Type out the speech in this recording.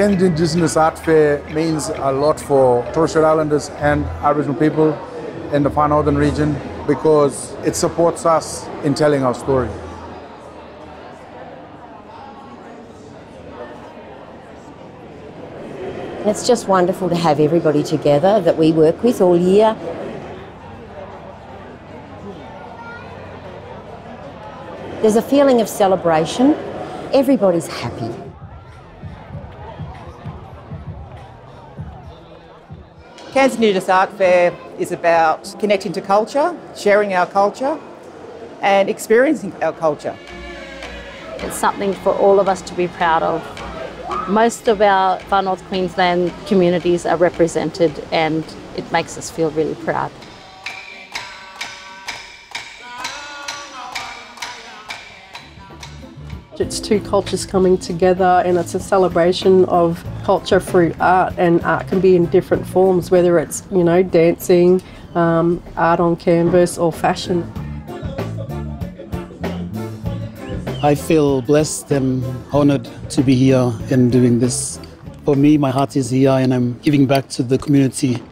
Cairns Indigenous Art Fair means a lot for Torres Strait Islanders and Aboriginal people in the Far Northern region because it supports us in telling our story. It's just wonderful to have everybody together that we work with all year. There's a feeling of celebration. Everybody's happy. Cairns Indigenous Art Fair is about connecting to culture, sharing our culture, and experiencing our culture. It's something for all of us to be proud of. Most of our Far North Queensland communities are represented, and it makes us feel really proud. It's two cultures coming together and it's a celebration of culture through art and art can be in different forms, whether it's, you know, dancing, um, art on canvas or fashion. I feel blessed and honored to be here and doing this. For me, my heart is here and I'm giving back to the community